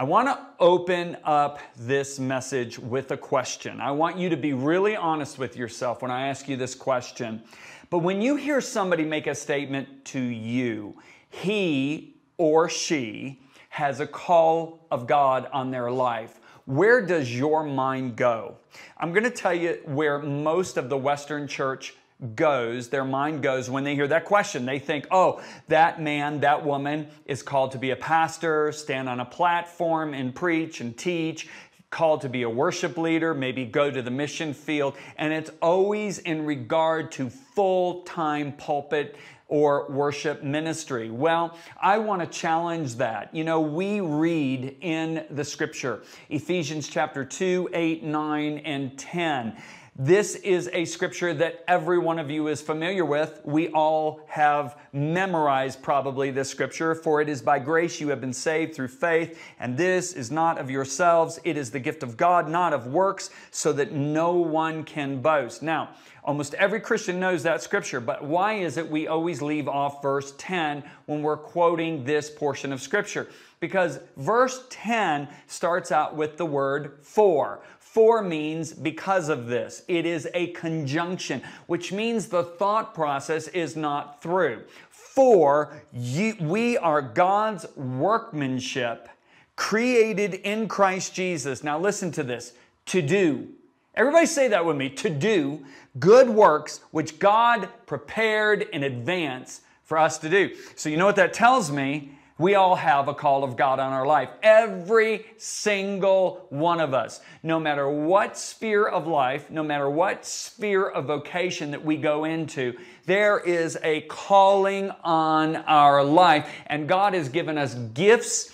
I want to open up this message with a question. I want you to be really honest with yourself when I ask you this question. But when you hear somebody make a statement to you, he or she has a call of God on their life. Where does your mind go? I'm going to tell you where most of the Western church goes, their mind goes when they hear that question. They think, oh, that man, that woman is called to be a pastor, stand on a platform and preach and teach, called to be a worship leader, maybe go to the mission field. And it's always in regard to full time pulpit or worship ministry. Well, I want to challenge that. You know, we read in the scripture, Ephesians chapter 2, 8, 9, and 10 this is a scripture that every one of you is familiar with. We all have memorized probably this scripture, for it is by grace you have been saved through faith, and this is not of yourselves. It is the gift of God, not of works, so that no one can boast. Now, almost every Christian knows that scripture, but why is it we always leave off verse 10 when we're quoting this portion of scripture? Because verse 10 starts out with the word for. For means because of this. It is a conjunction, which means the thought process is not through. For you, we are God's workmanship created in Christ Jesus. Now listen to this to do. Everybody say that with me to do good works which God prepared in advance for us to do. So, you know what that tells me? We all have a call of God on our life. Every single one of us. No matter what sphere of life, no matter what sphere of vocation that we go into, there is a calling on our life. And God has given us gifts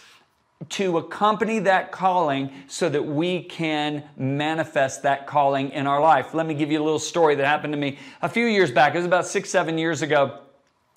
to accompany that calling so that we can manifest that calling in our life. Let me give you a little story that happened to me a few years back. It was about six, seven years ago.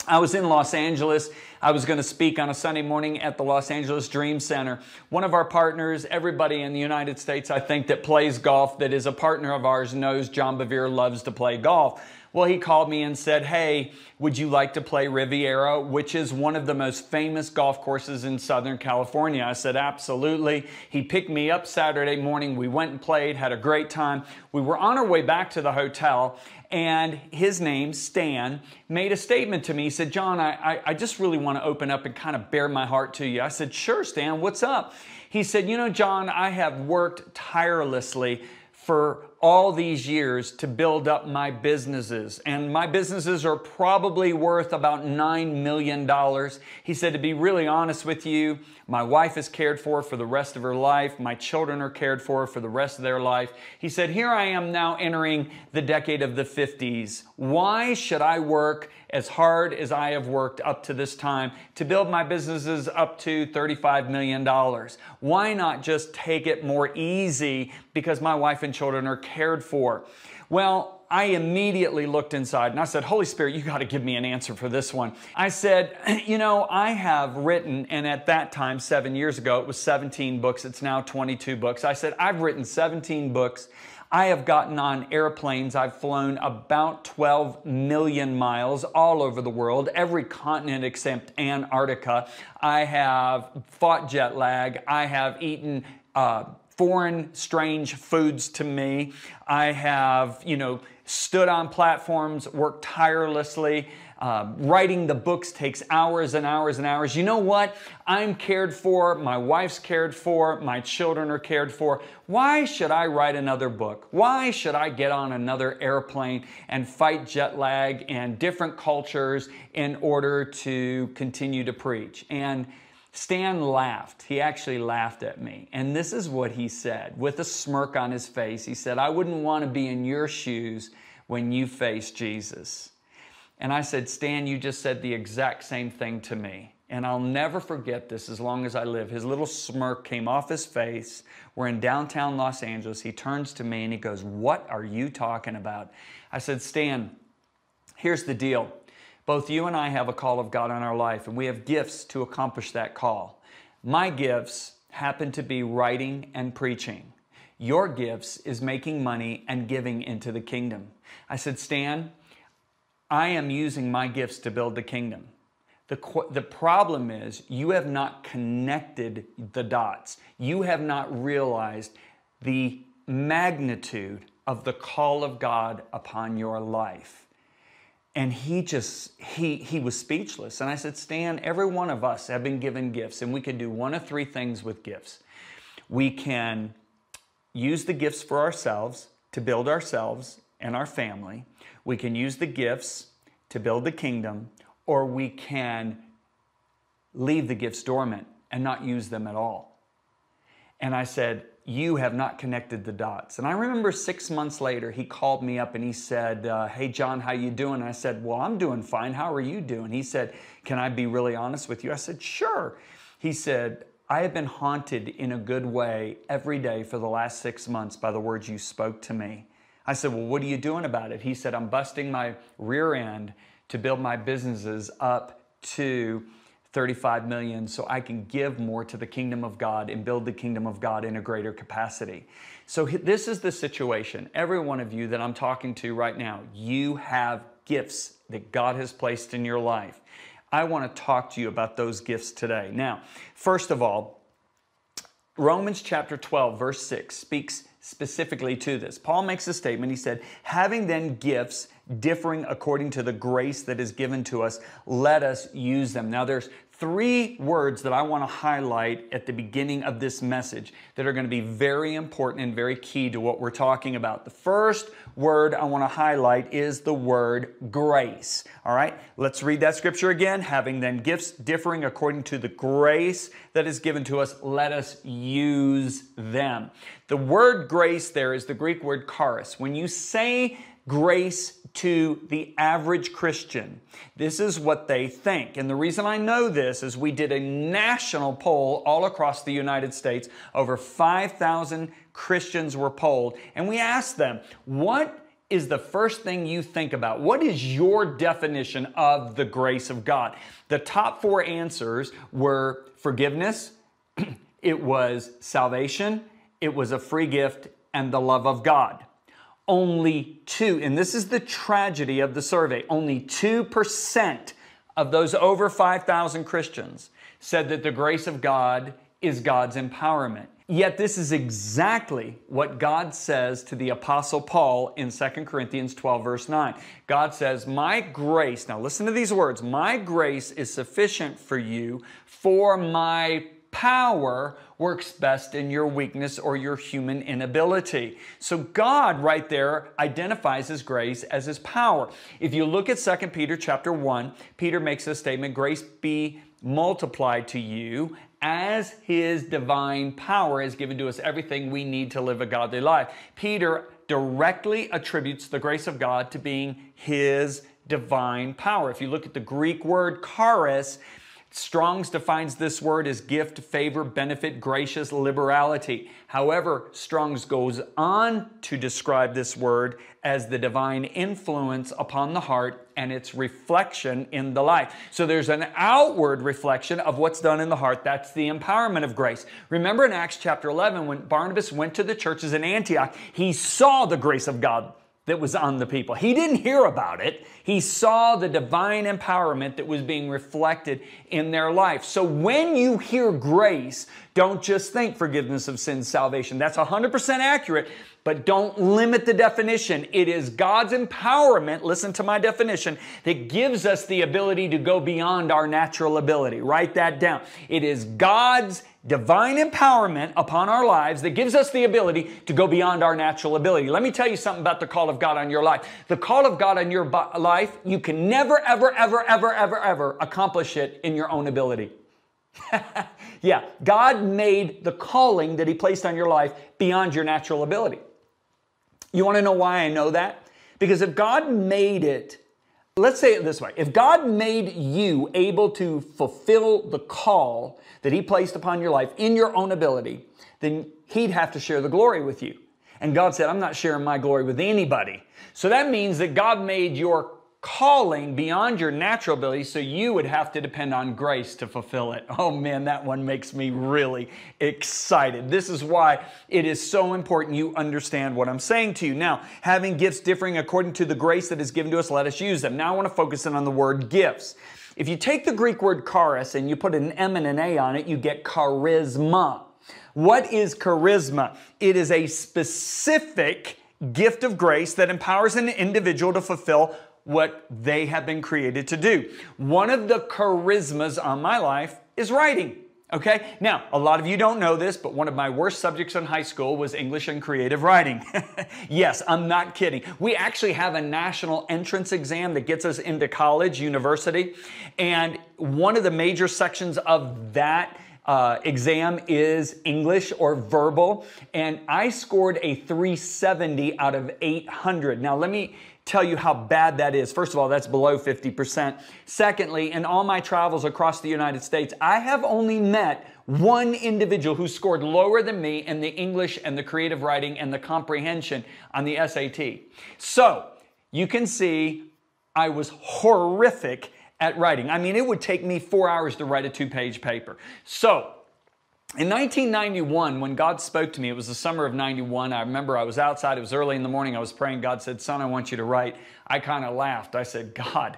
I was in Los Angeles. I was going to speak on a Sunday morning at the Los Angeles Dream Center. One of our partners, everybody in the United States, I think, that plays golf, that is a partner of ours, knows John Bevere loves to play golf. Well, he called me and said, Hey, would you like to play Riviera, which is one of the most famous golf courses in Southern California? I said, Absolutely. He picked me up Saturday morning. We went and played, had a great time. We were on our way back to the hotel, and his name, Stan, made a statement to me. He said, John, I, I, just really want to open up and kind of bare my heart to you. I said, Sure, Stan, what's up? He said, You know, John, I have worked tirelessly for all these years to build up my businesses. And my businesses are probably worth about $9 million. He said, to be really honest with you, my wife is cared for for the rest of her life. My children are cared for for the rest of their life. He said, here I am now entering the decade of the 50s. Why should I work as hard as I have worked up to this time to build my businesses up to $35 million? Why not just take it more easy because my wife and children are cared for? Well, I immediately looked inside and I said, Holy Spirit, you got to give me an answer for this one. I said, You know, I have written, and at that time, seven years ago, it was 17 books. It's now 22 books. I said, I've written 17 books. I have gotten on airplanes. I've flown about 12 million miles all over the world, every continent except Antarctica. I have fought jet lag. I have eaten uh, foreign, strange foods to me. I have, you know, stood on platforms, worked tirelessly. Uh, writing the books takes hours and hours and hours. You know what? I'm cared for, my wife's cared for, my children are cared for. Why should I write another book? Why should I get on another airplane and fight jet lag and different cultures in order to continue to preach? And Stan laughed. He actually laughed at me. And this is what he said with a smirk on his face. He said, I wouldn't want to be in your shoes when you face Jesus. And I said, Stan, you just said the exact same thing to me. And I'll never forget this as long as I live. His little smirk came off his face. We're in downtown Los Angeles. He turns to me and he goes, What are you talking about? I said, Stan, here's the deal. Both you and I have a call of God on our life, and we have gifts to accomplish that call. My gifts happen to be writing and preaching. Your gifts is making money and giving into the kingdom. I said, Stan, I am using my gifts to build the kingdom. The, the problem is you have not connected the dots. You have not realized the magnitude of the call of God upon your life. And he just, he, he was speechless. And I said, Stan, every one of us have been given gifts, and we can do one of three things with gifts. We can use the gifts for ourselves to build ourselves and our family. We can use the gifts to build the kingdom, or we can leave the gifts dormant and not use them at all. And I said, you have not connected the dots. And I remember six months later, he called me up and he said, uh, hey, John, how you doing? I said, well, I'm doing fine. How are you doing? He said, can I be really honest with you? I said, sure. He said, I have been haunted in a good way every day for the last six months by the words you spoke to me. I said, well, what are you doing about it? He said, I'm busting my rear end to build my businesses up to 35 million so I can give more to the kingdom of God and build the kingdom of God in a greater capacity. So this is the situation. Every one of you that I'm talking to right now, you have gifts that God has placed in your life. I want to talk to you about those gifts today. Now, first of all, Romans chapter 12, verse 6 speaks specifically to this. Paul makes a statement. He said, Having then gifts differing according to the grace that is given to us, let us use them. Now, there's three words that I want to highlight at the beginning of this message that are going to be very important and very key to what we're talking about. The first word I want to highlight is the word grace. All right, let's read that scripture again. Having then gifts differing according to the grace that is given to us, let us use them. The word grace there is the Greek word charis. When you say grace to the average Christian. This is what they think. And the reason I know this is we did a national poll all across the United States. Over 5,000 Christians were polled. And we asked them, what is the first thing you think about? What is your definition of the grace of God? The top four answers were forgiveness, it was salvation, it was a free gift, and the love of God only two, and this is the tragedy of the survey, only 2% of those over 5,000 Christians said that the grace of God is God's empowerment. Yet this is exactly what God says to the apostle Paul in 2 Corinthians 12 verse 9. God says, "My grace, now listen to these words, my grace is sufficient for you, for my power works best in your weakness or your human inability. So God right there identifies his grace as his power. If you look at 2 Peter chapter 1, Peter makes a statement, grace be multiplied to you as his divine power has given to us everything we need to live a godly life. Peter directly attributes the grace of God to being his divine power. If you look at the Greek word charis, Strong's defines this word as gift, favor, benefit, gracious, liberality. However, Strong's goes on to describe this word as the divine influence upon the heart and its reflection in the life. So there's an outward reflection of what's done in the heart. That's the empowerment of grace. Remember in Acts chapter 11 when Barnabas went to the churches in Antioch, he saw the grace of God that was on the people. He didn't hear about it. He saw the divine empowerment that was being reflected in their life. So when you hear grace, don't just think forgiveness of sins, salvation. That's 100% accurate, but don't limit the definition. It is God's empowerment, listen to my definition, that gives us the ability to go beyond our natural ability. Write that down. It is God's divine empowerment upon our lives that gives us the ability to go beyond our natural ability. Let me tell you something about the call of God on your life. The call of God on your life, you can never, ever, ever, ever, ever, ever accomplish it in your own ability. yeah, God made the calling that He placed on your life beyond your natural ability. You want to know why I know that? Because if God made it Let's say it this way. If God made you able to fulfill the call that He placed upon your life in your own ability, then He'd have to share the glory with you. And God said, I'm not sharing my glory with anybody. So that means that God made your calling beyond your natural ability, so you would have to depend on grace to fulfill it. Oh man, that one makes me really excited. This is why it is so important you understand what I'm saying to you. Now, having gifts differing according to the grace that is given to us, let us use them. Now I want to focus in on the word gifts. If you take the Greek word charis and you put an M and an A on it, you get charisma. What is charisma? It is a specific gift of grace that empowers an individual to fulfill what they have been created to do. One of the charismas on my life is writing. Okay, now a lot of you don't know this, but one of my worst subjects in high school was English and creative writing. yes, I'm not kidding. We actually have a national entrance exam that gets us into college, university, and one of the major sections of that uh, exam is English or verbal, and I scored a 370 out of 800. Now, let me tell you how bad that is. First of all, that's below 50%. Secondly, in all my travels across the United States, I have only met one individual who scored lower than me in the English and the creative writing and the comprehension on the SAT. So, you can see I was horrific at writing. I mean, it would take me four hours to write a two page paper. So, in 1991, when God spoke to me, it was the summer of 91. I remember I was outside, it was early in the morning. I was praying. God said, Son, I want you to write. I kind of laughed. I said, God,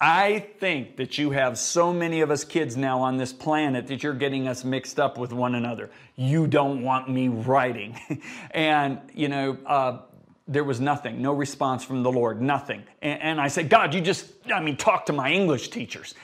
I think that you have so many of us kids now on this planet that you're getting us mixed up with one another. You don't want me writing. and, you know, uh, there was nothing, no response from the Lord, nothing. And, and I said, God, you just, I mean, talk to my English teachers.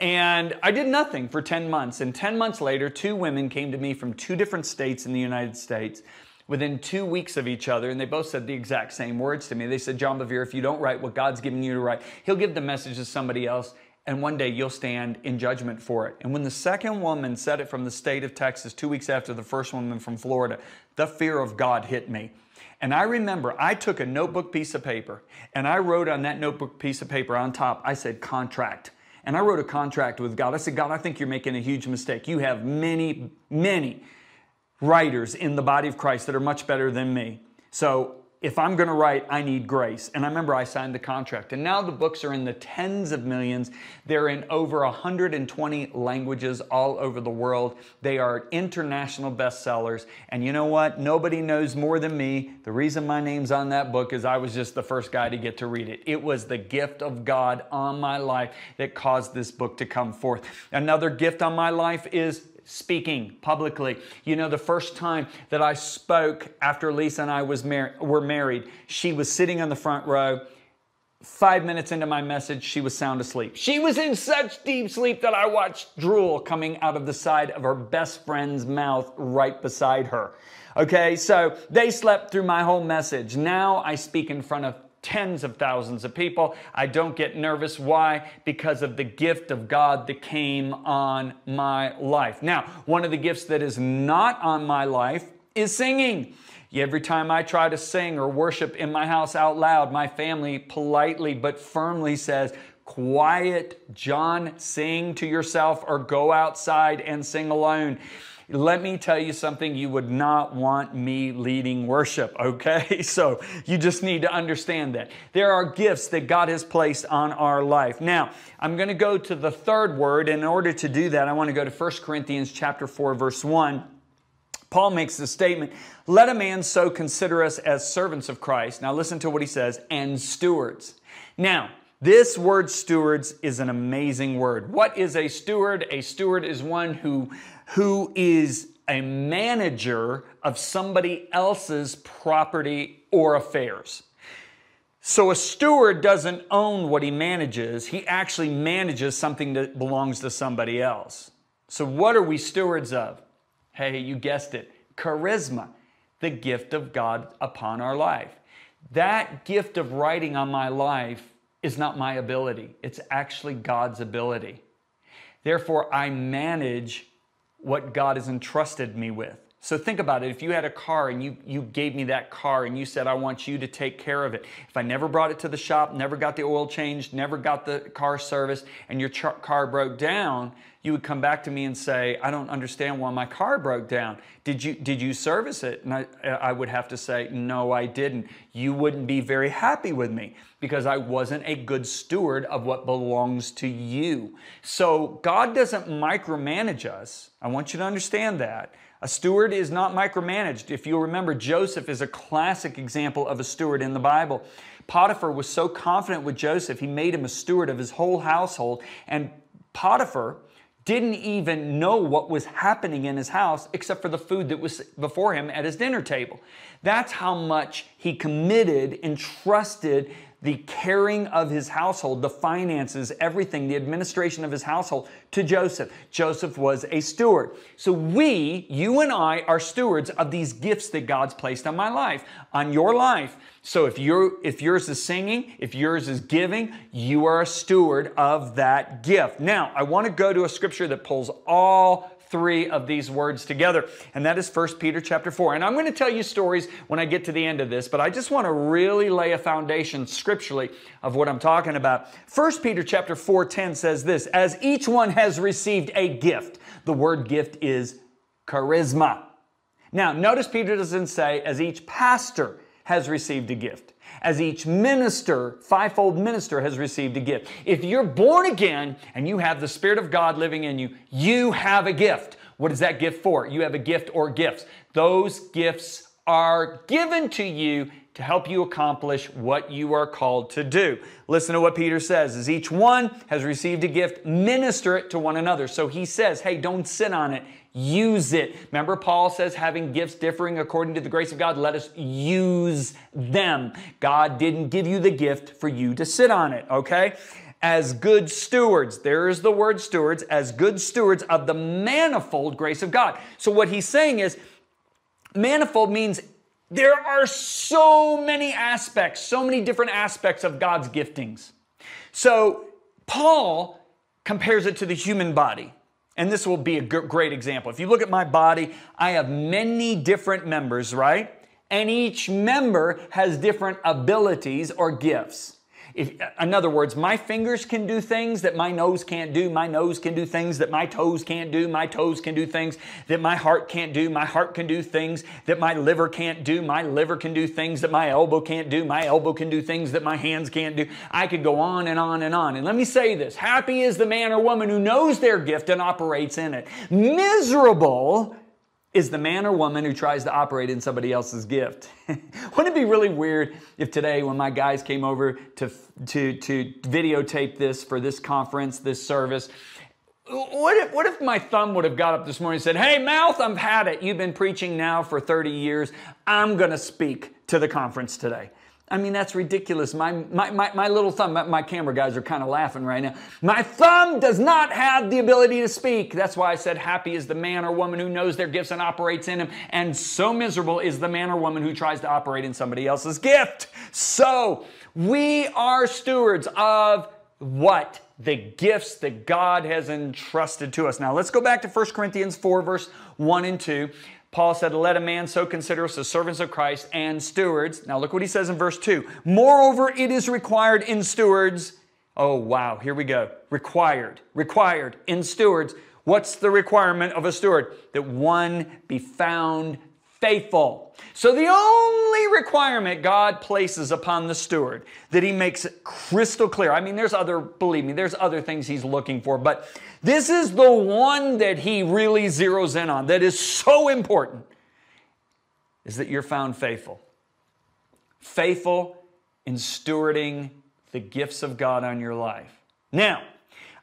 And I did nothing for 10 months. And 10 months later, two women came to me from two different states in the United States within two weeks of each other, and they both said the exact same words to me. They said, John Bevere, if you don't write what God's given you to write, He'll give the message to somebody else, and one day you'll stand in judgment for it. And when the second woman said it from the state of Texas, two weeks after the first woman from Florida, the fear of God hit me. And I remember I took a notebook piece of paper and I wrote on that notebook piece of paper on top, I said contract. And I wrote a contract with God. I said, God, I think you're making a huge mistake. You have many, many writers in the body of Christ that are much better than me. So if I'm going to write, I need grace. And I remember I signed the contract. And now the books are in the tens of millions. They're in over 120 languages all over the world. They are international bestsellers. And you know what? Nobody knows more than me. The reason my name's on that book is I was just the first guy to get to read it. It was the gift of God on my life that caused this book to come forth. Another gift on my life is speaking publicly. You know, the first time that I spoke after Lisa and I was mar- were married, she was sitting on the front row. Five minutes into my message, she was sound asleep. She was in such deep sleep that I watched drool coming out of the side of her best friend's mouth right beside her. Okay, so they slept through my whole message. Now I speak in front of tens of thousands of people. I don't get nervous. Why? Because of the gift of God that came on my life. Now, one of the gifts that is not on my life is singing. Every time I try to sing or worship in my house out loud, my family politely but firmly says, Quiet, John, sing to yourself or go outside and sing alone. Let me tell you something, you would not want me leading worship, okay? So you just need to understand that. There are gifts that God has placed on our life. Now, I'm going to go to the third word. In order to do that, I want to go to 1 Corinthians chapter 4 verse 1. Paul makes the statement, let a man so consider us as servants of Christ. Now listen to what he says, and stewards. Now, this word stewards is an amazing word. What is a steward? A steward is one who who is a manager of somebody else's property or affairs. So a steward doesn't own what he manages, he actually manages something that belongs to somebody else. So, what are we stewards of? Hey, you guessed it charisma, the gift of God upon our life. That gift of writing on my life is not my ability, it's actually God's ability. Therefore, I manage what God has entrusted me with. So think about it. If you had a car and you, you gave me that car and you said, I want you to take care of it. If I never brought it to the shop, never got the oil changed, never got the car serviced, and your car broke down, you would come back to me and say, I don't understand why my car broke down. Did you, did you service it? And I, I would have to say, No, I didn't. You wouldn't be very happy with me because I wasn't a good steward of what belongs to you. So God doesn't micromanage us. I want you to understand that. A steward is not micromanaged. If you'll remember, Joseph is a classic example of a steward in the Bible. Potiphar was so confident with Joseph, he made him a steward of his whole household. And Potiphar didn't even know what was happening in his house except for the food that was before him at his dinner table. That's how much he committed and trusted the caring of his household, the finances, everything, the administration of his household to Joseph. Joseph was a steward. So we, you and I, are stewards of these gifts that God's placed on my life, on your life. So if you if yours is singing, if yours is giving, you are a steward of that gift. Now, I want to go to a scripture that pulls all three of these words together, and that is 1 Peter chapter 4. And I'm going to tell you stories when I get to the end of this, but I just want to really lay a foundation scripturally of what I'm talking about. 1 Peter chapter 4:10 says this, as each one has received a gift. The word gift is charisma. Now, notice Peter doesn't say as each pastor has received a gift as each minister, fivefold minister, has received a gift. If you're born again and you have the Spirit of God living in you, you have a gift. What is that gift for? You have a gift or gifts. Those gifts are given to you to help you accomplish what you are called to do. Listen to what Peter says as each one has received a gift, minister it to one another. So he says, hey, don't sit on it use it. Remember, Paul says, having gifts differing according to the grace of God, let us use them. God didn't give you the gift for you to sit on it, okay? As good stewards, there is the word stewards, as good stewards of the manifold grace of God. So, what he's saying is, manifold means there are so many aspects, so many different aspects of God's giftings. So, Paul compares it to the human body. And this will be a great example. If you look at my body, I have many different members, right? And each member has different abilities or gifts. If, in other words, my fingers can do things that my nose can't do. My nose can do things that my toes can't do. My toes can do things that my heart can't do. My heart can do things that my liver can't do. My liver can do things that my elbow can't do. My elbow can do things that my hands can't do. I could go on and on and on. And let me say this happy is the man or woman who knows their gift and operates in it. Miserable is the man or woman who tries to operate in somebody else's gift. Wouldn't it be really weird if today, when my guys came over to, to, to videotape this for this conference, this service, what if, what if my thumb would have got up this morning and said, Hey, mouth, I've had it. You've been preaching now for 30 years. I'm going to speak to the conference today. I mean, that's ridiculous. My, my, my, my little thumb, my, my, camera guys are kind of laughing right now. My thumb does not have the ability to speak. That's why I said, happy is the man or woman who knows their gifts and operates in them. And so miserable is the man or woman who tries to operate in somebody else's gift. So, we are stewards of what? The gifts that God has entrusted to us. Now, let's go back to 1 Corinthians 4, verse 1 and 2. Paul said, Let a man so consider us as servants of Christ and stewards. Now look what he says in verse 2. Moreover, it is required in stewards. Oh, wow, here we go. Required, required in stewards. What's the requirement of a steward? That one be found faithful. So the only requirement God places upon the steward that he makes it crystal clear. I mean, there's other, believe me, there's other things he's looking for, but this is the one that he really zeroes in on that is so important is that you're found faithful. Faithful in stewarding the gifts of God on your life. Now,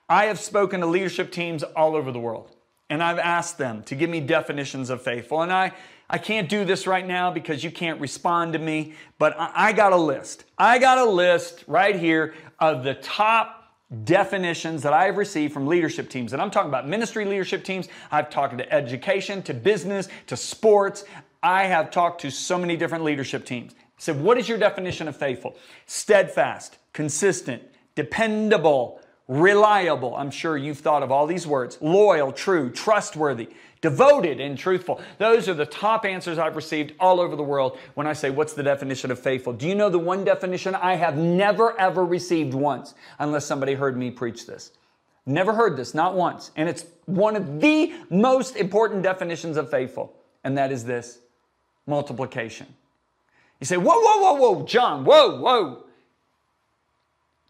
I have spoken to leadership teams all over the world, and I've asked them to give me definitions of faithful. And I I can't do this right now because you can't respond to me, but I got a list. I got a list right here of the top definitions that I have received from leadership teams. And I'm talking about ministry leadership teams. I've talked to education, to business, to sports. I have talked to so many different leadership teams. Said, what is your definition of faithful? Steadfast, consistent, dependable, reliable. I'm sure you've thought of all these words. Loyal, true, trustworthy, devoted and truthful. Those are the top answers I've received all over the world when I say, What's the definition of faithful? Do you know the one definition I have never ever received once unless somebody heard me preach this? Never heard this, not once. And it's one of the most important definitions of faithful, and that is this multiplication. You say, Whoa, whoa, whoa, whoa, John, whoa, whoa.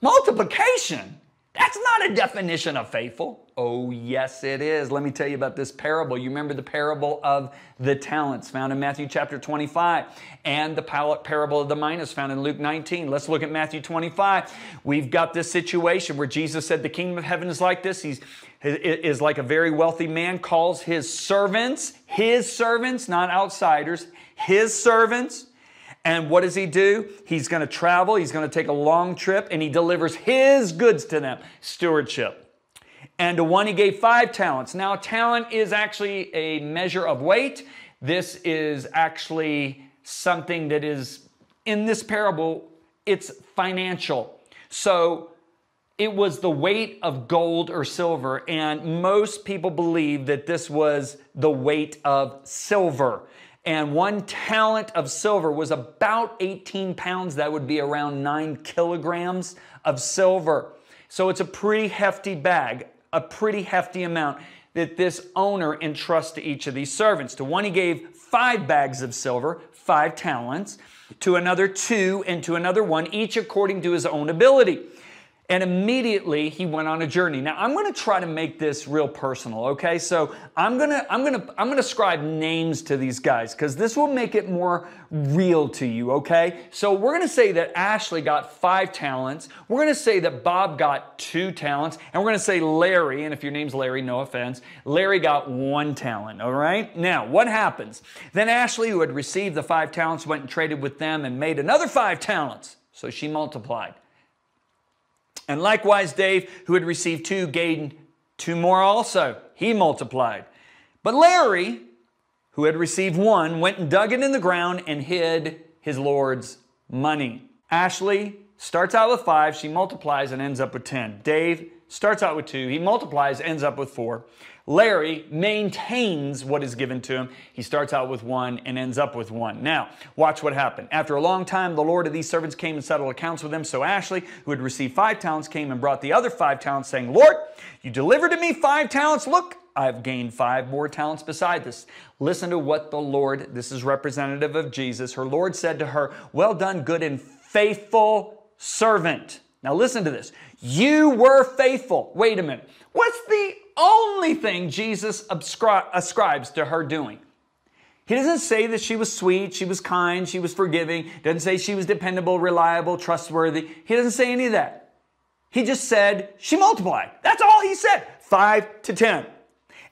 Multiplication? That's not a definition of faithful. Oh, yes, it is. Let me tell you about this parable. You remember the parable of the talents found in Matthew chapter 25 and the parable of the minas found in Luke 19. Let's look at Matthew 25. We've got this situation where Jesus said the kingdom of heaven is like this. He's is like a very wealthy man calls his servants, his servants, not outsiders, his servants. And what does he do? He's going to travel, he's going to take a long trip, and he delivers his goods to them. Stewardship. And to one he gave five talents. Now, talent is actually a measure of weight. This is actually something that is in this parable, it's financial. So it was the weight of gold or silver, and most people believe that this was the weight of silver. And one talent of silver was about 18 pounds. That would be around nine kilograms of silver. So it's a pretty hefty bag, a pretty hefty amount that this owner entrusts to each of these servants. To one, he gave five bags of silver, five talents, to another, two, and to another, one, each according to his own ability. And immediately he went on a journey. Now I'm going to try to make this real personal, okay? So I'm going to I'm going to I'm going to ascribe names to these guys cuz this will make it more real to you, okay? So we're going to say that Ashley got 5 talents. We're going to say that Bob got 2 talents, and we're going to say Larry, and if your name's Larry, no offense, Larry got 1 talent, all right? Now, what happens? Then Ashley who had received the 5 talents went and traded with them and made another 5 talents. So she multiplied. And likewise, Dave, who had received two, gained two more also. He multiplied. But Larry, who had received one, went and dug it in the ground and hid his Lord's money. Ashley starts out with five, she multiplies and ends up with 10. Dave starts out with two, he multiplies, ends up with four. Larry maintains what is given to him. He starts out with one and ends up with one. Now, watch what happened. After a long time, the Lord of these servants came and settled accounts with them. So Ashley, who had received five talents, came and brought the other five talents, saying, Lord, you delivered to me five talents. Look, I've gained five more talents beside this. Listen to what the Lord, this is representative of Jesus, her Lord said to her, Well done, good and faithful servant. Now listen to this. You were faithful. Wait a minute. What's the only thing Jesus ascribes to her doing. He doesn't say that she was sweet, she was kind, she was forgiving, doesn't say she was dependable, reliable, trustworthy. He doesn't say any of that. He just said she multiplied. That's all he said. Five to ten.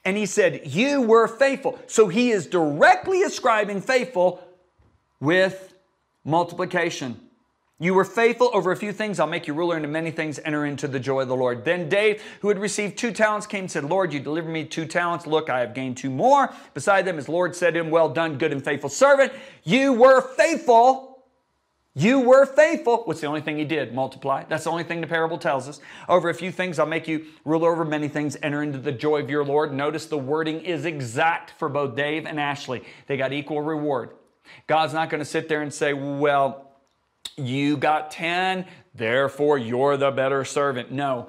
And he said, You were faithful. So he is directly ascribing faithful with multiplication. You were faithful over a few things. I'll make you ruler into many things. Enter into the joy of the Lord. Then Dave, who had received two talents, came and said, Lord, you delivered me two talents. Look, I have gained two more. Beside them, his Lord said to him, Well done, good and faithful servant. You were faithful. You were faithful. What's the only thing he did? Multiply. That's the only thing the parable tells us. Over a few things, I'll make you ruler over many things. Enter into the joy of your Lord. Notice the wording is exact for both Dave and Ashley. They got equal reward. God's not going to sit there and say, Well, you got 10, therefore you're the better servant. No,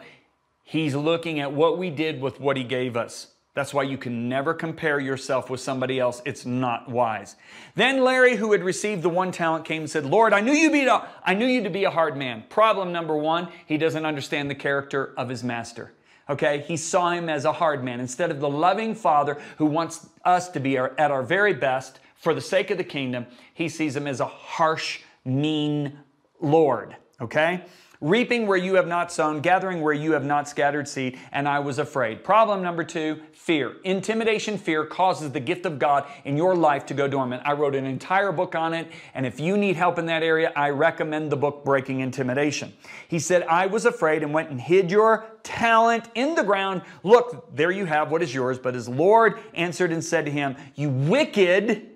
he's looking at what we did with what he gave us. That's why you can never compare yourself with somebody else. It's not wise. Then Larry, who had received the one talent, came and said, Lord, I knew you be a, I knew you to be a hard man. Problem number one, he doesn't understand the character of his master. Okay, he saw him as a hard man. Instead of the loving father who wants us to be at our very best for the sake of the kingdom, he sees him as a harsh mean Lord. Okay? Reaping where you have not sown, gathering where you have not scattered seed, and I was afraid. Problem number two fear. Intimidation, fear causes the gift of God in your life to go dormant. I wrote an entire book on it, and if you need help in that area, I recommend the book Breaking Intimidation. He said, I was afraid and went and hid your talent in the ground. Look, there you have what is yours. But his Lord answered and said to him, You wicked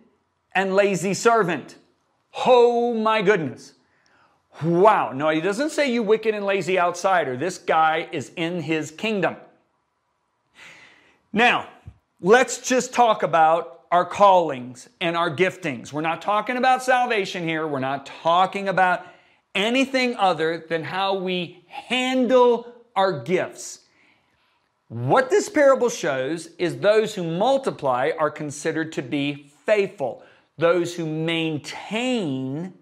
and lazy servant. Oh my goodness. Wow. No, he doesn't say you wicked and lazy outsider. This guy is in his kingdom. Now, let's just talk about our callings and our giftings. We're not talking about salvation here. We're not talking about anything other than how we handle our gifts. What this parable shows is those who multiply are considered to be faithful. Those who maintain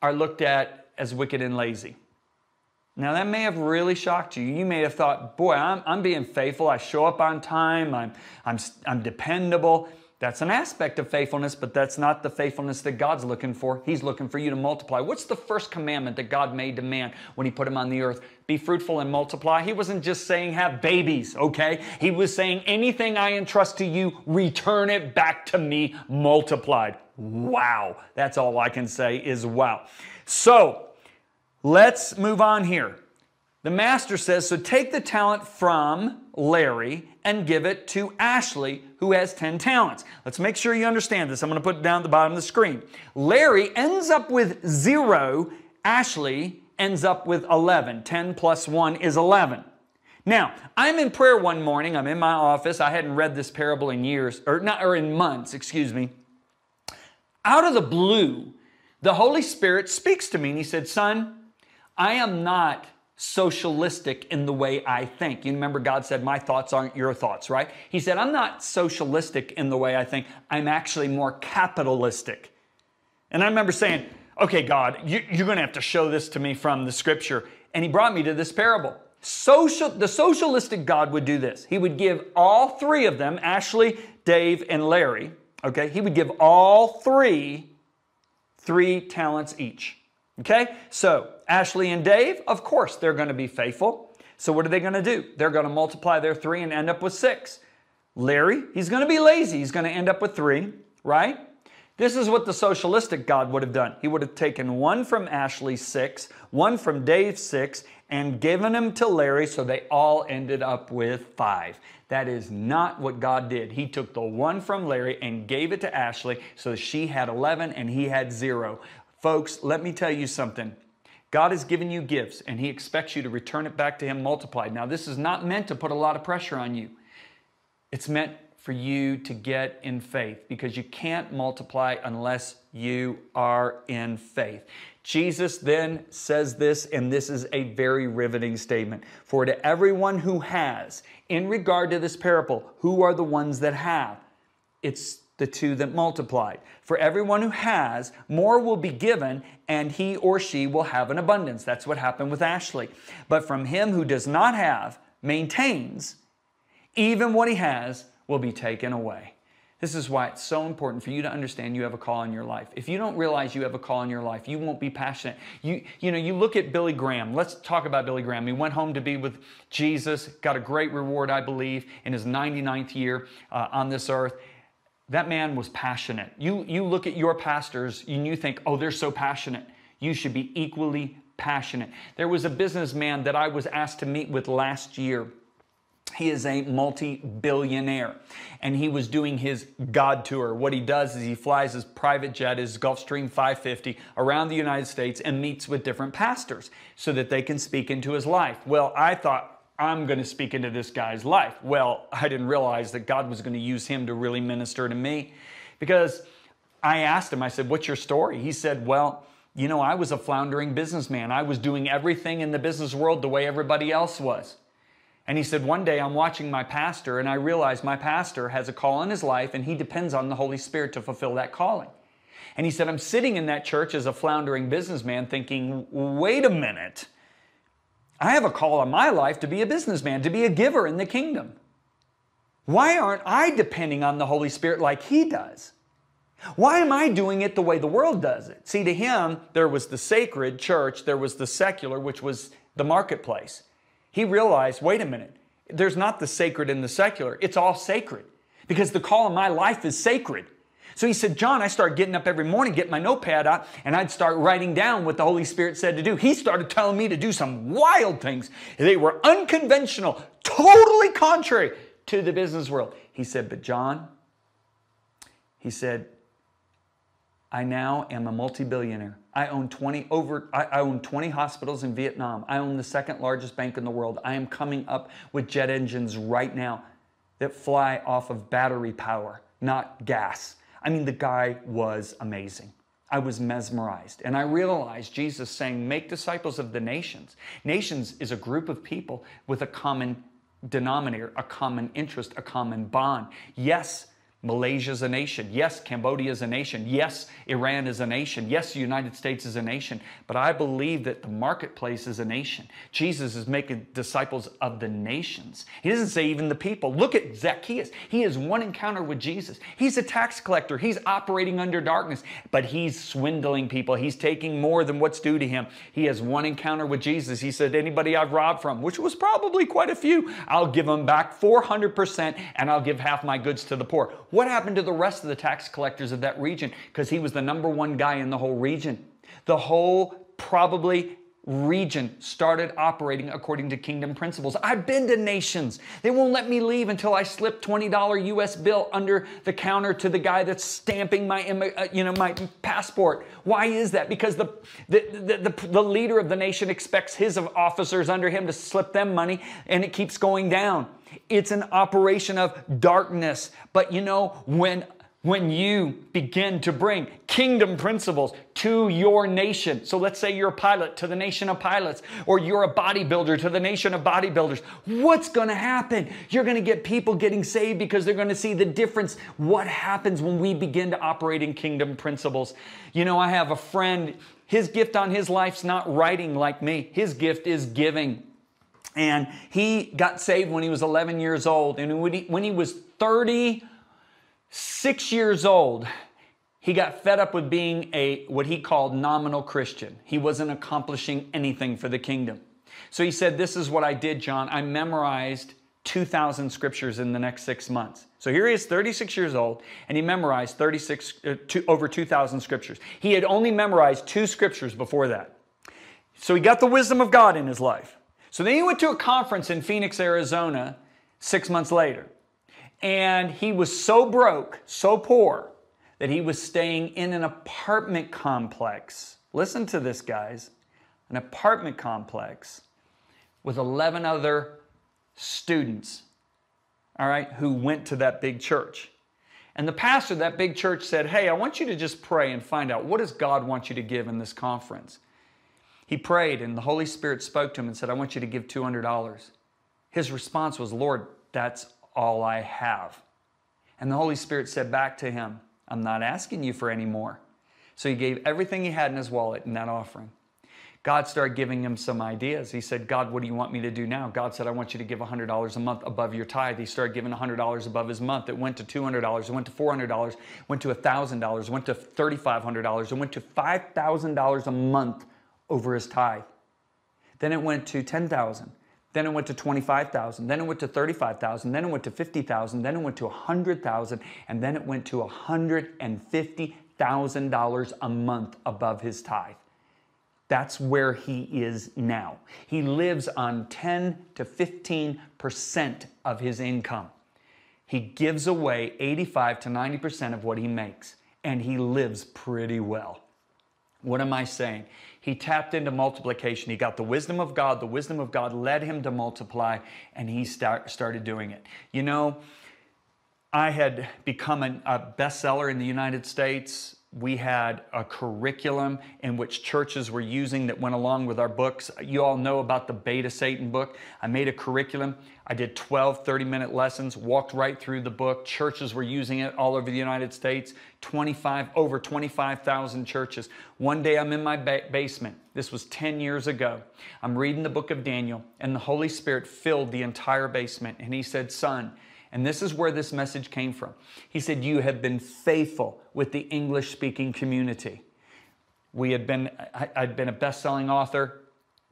are looked at as wicked and lazy. Now, that may have really shocked you. You may have thought, boy, I'm, I'm being faithful. I show up on time. I'm, I'm, I'm dependable. That's an aspect of faithfulness, but that's not the faithfulness that God's looking for. He's looking for you to multiply. What's the first commandment that God made to man when He put him on the earth? Be fruitful and multiply. He wasn't just saying have babies, okay? He was saying anything I entrust to you, return it back to me multiplied. Wow. That's all I can say is wow. So, Let's move on here. The master says, So take the talent from Larry and give it to Ashley, who has 10 talents. Let's make sure you understand this. I'm going to put it down at the bottom of the screen. Larry ends up with zero, Ashley ends up with 11. 10 plus 1 is 11. Now, I'm in prayer one morning. I'm in my office. I hadn't read this parable in years, or not, or in months, excuse me. Out of the blue, the Holy Spirit speaks to me and he said, Son, I am not socialistic in the way I think. You remember God said, My thoughts aren't your thoughts, right? He said, I'm not socialistic in the way I think. I'm actually more capitalistic. And I remember saying, Okay, God, you, are going to have to show this to me from the scripture. And He brought me to this parable. Social, the socialistic God would do this. He would give all three of them, Ashley, Dave, and Larry, okay? He would give all three three talents each. Okay? So, Ashley and Dave, of course, they're going to be faithful. So, what are they going to do? They're going to multiply their three and end up with six. Larry, he's going to be lazy. He's going to end up with three, right? This is what the socialistic God would have done. He would have taken one from Ashley's six, one from Dave's six, and given them to Larry so they all ended up with five. That is not what God did. He took the one from Larry and gave it to Ashley so she had 11 and he had zero. Folks, let me tell you something. God has given you gifts and He expects you to return it back to Him multiplied. Now, this is not meant to put a lot of pressure on you. It's meant for you to get in faith because you can't multiply unless you are in faith. Jesus then says this, and this is a very riveting statement. For to everyone who has, in regard to this parable, who are the ones that have? It's the two that multiplied. For everyone who has, more will be given, and he or she will have an abundance. That's what happened with Ashley. But from him who does not have, maintains, even what he has will be taken away. This is why it's so important for you to understand you have a call in your life. If you don't realize you have a call in your life, you won't be passionate. You, you know, you look at Billy Graham. Let's talk about Billy Graham. He went home to be with Jesus, got a great reward, I believe, in his 99th year uh, on this earth. That man was passionate. You, you look at your pastors and you think, oh, they're so passionate. You should be equally passionate. There was a businessman that I was asked to meet with last year. He is a multi billionaire and he was doing his God tour. What he does is he flies his private jet, his Gulfstream 550, around the United States and meets with different pastors so that they can speak into his life. Well, I thought, I'm going to speak into this guy's life. Well, I didn't realize that God was going to use him to really minister to me because I asked him, I said, What's your story? He said, Well, you know, I was a floundering businessman. I was doing everything in the business world the way everybody else was. And he said, One day I'm watching my pastor, and I realize my pastor has a call in his life, and he depends on the Holy Spirit to fulfill that calling. And he said, I'm sitting in that church as a floundering businessman thinking, Wait a minute. I have a call on my life to be a businessman, to be a giver in the kingdom. Why aren't I depending on the Holy Spirit like He does? Why am I doing it the way the world does it? See, to him, there was the sacred church, there was the secular, which was the marketplace. He realized wait a minute, there's not the sacred and the secular, it's all sacred because the call of my life is sacred. So he said, John, I started getting up every morning, getting my notepad out, and I'd start writing down what the Holy Spirit said to do. He started telling me to do some wild things. They were unconventional, totally contrary to the business world. He said, But John, he said, I now am a multi-billionaire. I own 20 over I own 20 hospitals in Vietnam. I own the second largest bank in the world. I am coming up with jet engines right now that fly off of battery power, not gas. I mean, the guy was amazing. I was mesmerized. And I realized Jesus saying, Make disciples of the nations. Nations is a group of people with a common denominator, a common interest, a common bond. Yes, Malaysia is a nation. Yes, Cambodia is a nation. Yes, Iran is a nation. Yes, the United States is a nation. But I believe that the marketplace is a nation. Jesus is making disciples of the nations. He doesn't say even the people. Look at Zacchaeus. He has one encounter with Jesus. He's a tax collector. He's operating under darkness, but he's swindling people. He's taking more than what's due to him. He has one encounter with Jesus. He said, Anybody I've robbed from, which was probably quite a few, I'll give them back 400% and I'll give half my goods to the poor. What happened to the rest of the tax collectors of that region? Because he was the number one guy in the whole region. The whole probably region started operating according to kingdom principles. I've been to nations. They won't let me leave until I slip $20 US bill under the counter to the guy that's stamping my uh, you know my passport. Why is that? Because the the, the, the, the leader of the nation expects his officers under him to slip them money and it keeps going down. It's an operation of darkness. But you know, when when you begin to bring kingdom principles to your nation. So let's say you're a pilot to the nation of pilots, or you're a bodybuilder to the nation of bodybuilders. What's going to happen? You're going to get people getting saved because they're going to see the difference. What happens when we begin to operate in kingdom principles? You know, I have a friend, his gift on his life's not writing like me, his gift is giving. And he got saved when he was 11 years old. And when he, when he was 36 years old, he got fed up with being a what he called nominal Christian. He wasn't accomplishing anything for the kingdom. So he said, This is what I did, John. I memorized 2,000 scriptures in the next six months. So here he is, 36 years old, and he memorized 36, uh, two, over 2,000 scriptures. He had only memorized two scriptures before that. So he got the wisdom of God in his life. So then he went to a conference in Phoenix, Arizona, six months later. And he was so broke, so poor, that he was staying in an apartment complex. Listen to this, guys an apartment complex with 11 other students, all right, who went to that big church. And the pastor of that big church said, Hey, I want you to just pray and find out what does God want you to give in this conference? He prayed, and the Holy Spirit spoke to him and said, I want you to give $200. His response was, Lord, that's all I have. And the Holy Spirit said back to him, I'm not asking you for any more. So he gave everything he had in his wallet in that offering. God started giving him some ideas. He said, God, what do you want me to do now? God said, I want you to give $100 a month above your tithe. He started giving $100 above his month. It went to $200, it went to $400, went to $1,000, went to $3,500, it went to $5,000 a month over his tithe. Then it went to 10,000. Then it went to 25,000. Then it went to 35,000. Then it went to 50,000. Then it went to 100,000. And then it went to $150,000 a month above his tithe. That's where he is now. He lives on 10 to 15% of his income. He gives away 85 to 90% of what he makes, and he lives pretty well. What am I saying? He tapped into multiplication. He got the wisdom of God. The wisdom of God led him to multiply, and he start, started doing it. You know, I had become a, a bestseller in the United States we had a curriculum in which churches were using that went along with our books. You all know about the Bait of Satan book. I made a curriculum. I did 12 30 minute lessons, walked right through the book. Churches were using it all over the United States, 25 over 25,000 churches. One day I'm in my ba- basement. This was 10 years ago. I'm reading the book of Daniel and the Holy Spirit filled the entire basement and he said, "Son, and this is where this message came from. He said, You have been faithful with the English speaking community. We had been, I'd been a best selling author,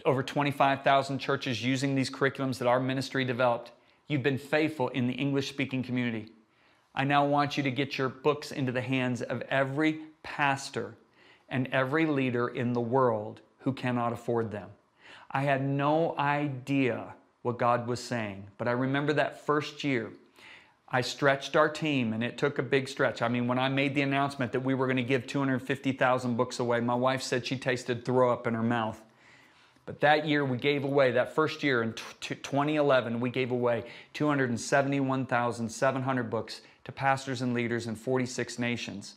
over 25,000 churches using these curriculums that our ministry developed. You've been faithful in the English speaking community. I now want you to get your books into the hands of every pastor and every leader in the world who cannot afford them. I had no idea what God was saying, but I remember that first year I stretched our team and it took a big stretch. I mean, when I made the announcement that we were going to give 250,000 books away, my wife said she tasted throw up in her mouth. But that year we gave away, that first year in 2011, we gave away 271,700 books to pastors and leaders in 46 nations.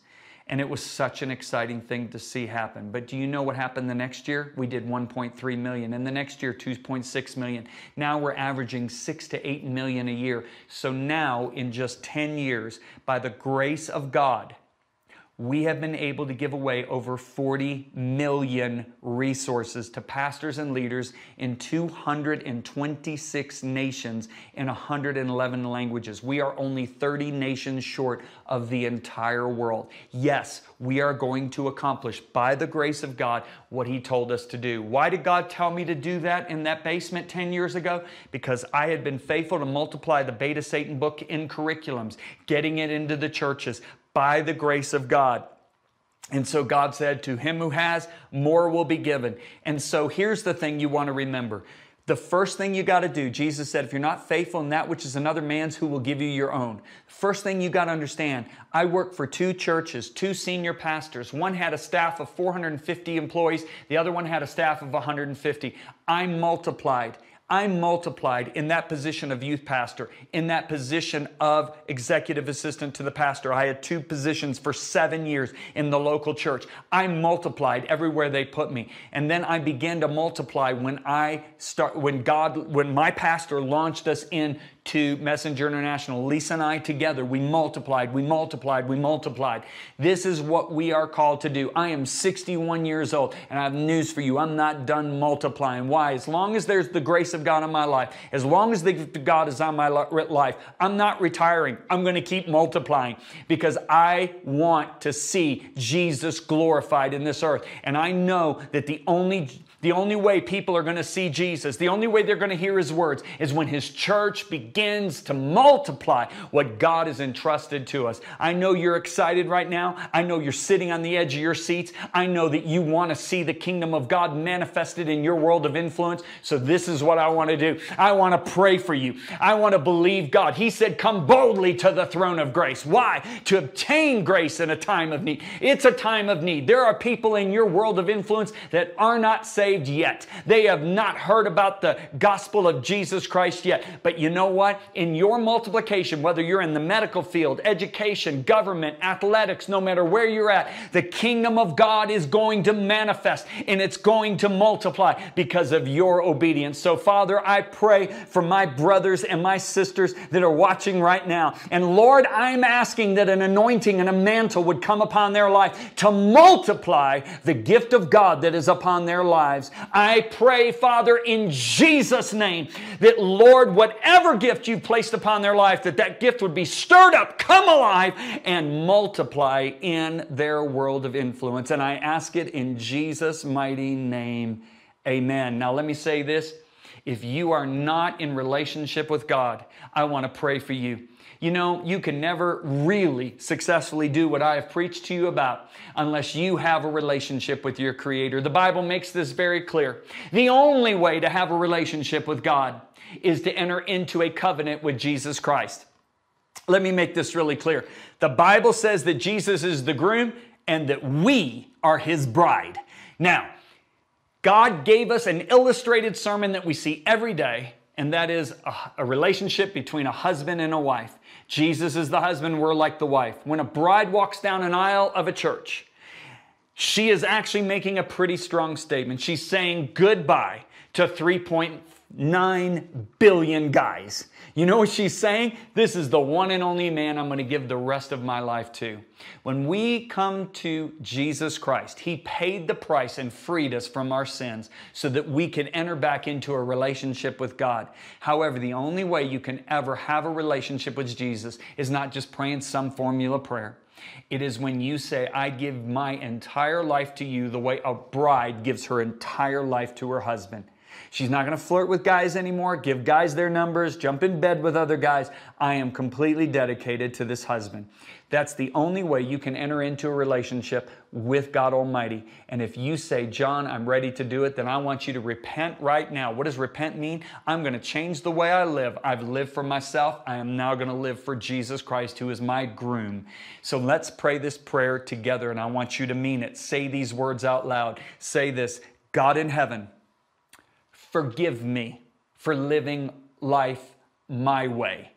And it was such an exciting thing to see happen. But do you know what happened the next year? We did 1.3 million. And the next year, 2.6 million. Now we're averaging 6 to 8 million a year. So now, in just 10 years, by the grace of God, we have been able to give away over 40 million resources to pastors and leaders in 226 nations in 111 languages. We are only 30 nations short of the entire world. Yes, we are going to accomplish, by the grace of God, what He told us to do. Why did God tell me to do that in that basement 10 years ago? Because I had been faithful to multiply the Bait of Satan book in curriculums, getting it into the churches, by the grace of God. And so God said, To him who has, more will be given. And so here's the thing you want to remember. The first thing you got to do, Jesus said, if you're not faithful in that which is another man's, who will give you your own? First thing you got to understand, I work for two churches, two senior pastors. One had a staff of 450 employees, the other one had a staff of 150. I multiplied. I multiplied in that position of youth pastor, in that position of executive assistant to the pastor. I had two positions for seven years in the local church. I multiplied everywhere they put me. And then I began to multiply when I start, when God, when my pastor launched us in to Messenger International. Lisa and I together, we multiplied, we multiplied, we multiplied. This is what we are called to do. I am 61 years old, and I have news for you. I'm not done multiplying. Why? As long as there's the grace of God in my life, as long as the God is on my life, I'm not retiring. I'm going to keep multiplying because I want to see Jesus glorified in this earth. And I know that the only the only way people are going to see Jesus, the only way they're going to hear his words is when his church begins to multiply what God has entrusted to us. I know you're excited right now. I know you're sitting on the edge of your seats. I know that you want to see the kingdom of God manifested in your world of influence. So this is what I want to do. I want to pray for you. I want to believe God. He said, come boldly to the throne of grace. Why? To obtain grace in a time of need. It's a time of need. There are people in your world of influence that are not saved saved yet. They have not heard about the gospel of Jesus Christ yet. But you know what? In your multiplication, whether you're in the medical field, education, government, athletics, no matter where you're at, the kingdom of God is going to manifest and it's going to multiply because of your obedience. So, Father, I pray for my brothers and my sisters that are watching right now. And Lord, I'm asking that an anointing and a mantle would come upon their life to multiply the gift of God that is upon their lives lives. I pray, Father, in Jesus' name, that Lord, whatever gift you've placed upon their life, that that gift would be stirred up, come alive, and multiply in their world of influence. And I ask it in Jesus' mighty name. Amen. Now, let me say this. If you are not in relationship with God, I want to pray for you. You know, you can never really successfully do what I have preached to you about unless you have a relationship with your Creator. The Bible makes this very clear. The only way to have a relationship with God is to enter into a covenant with Jesus Christ. Let me make this really clear. The Bible says that Jesus is the groom and that we are his bride. Now, God gave us an illustrated sermon that we see every day, and that is a, a relationship between a husband and a wife. Jesus is the husband, we're like the wife. When a bride walks down an aisle of a church, she is actually making a pretty strong statement. She's saying goodbye to 3.9 billion guys. You know what she's saying? This is the one and only man I'm going to give the rest of my life to. When we come to Jesus Christ, He paid the price and freed us from our sins so that we could enter back into a relationship with God. However, the only way you can ever have a relationship with Jesus is not just praying some formula prayer. It is when you say, I give my entire life to you the way a bride gives her entire life to her husband. She's not going to flirt with guys anymore, give guys their numbers, jump in bed with other guys. I am completely dedicated to this husband. That's the only way you can enter into a relationship with God Almighty. And if you say, John, I'm ready to do it, then I want you to repent right now. What does repent mean? I'm going to change the way I live. I've lived for myself. I am now going to live for Jesus Christ, who is my groom. So let's pray this prayer together, and I want you to mean it. Say these words out loud. Say this God in heaven, forgive me for living life my way.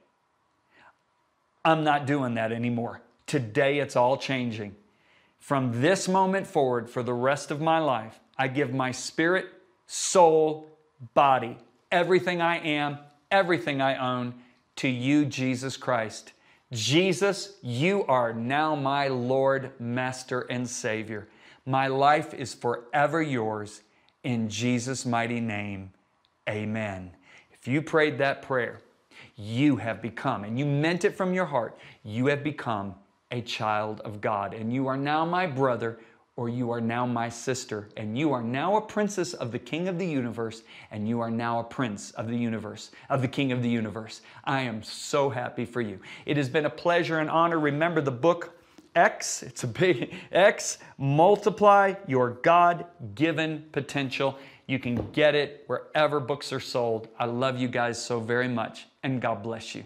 I'm not doing that anymore. Today it's all changing. From this moment forward, for the rest of my life, I give my spirit, soul, body, everything I am, everything I own to you, Jesus Christ. Jesus, you are now my Lord, Master, and Savior. My life is forever yours. In Jesus' mighty name, amen. If you prayed that prayer, you have become, and you meant it from your heart, you have become a child of God. And you are now my brother, or you are now my sister. And you are now a princess of the King of the universe, and you are now a prince of the universe, of the King of the universe. I am so happy for you. It has been a pleasure and honor. Remember the book X, it's a big X, multiply your God given potential. You can get it wherever books are sold. I love you guys so very much, and God bless you.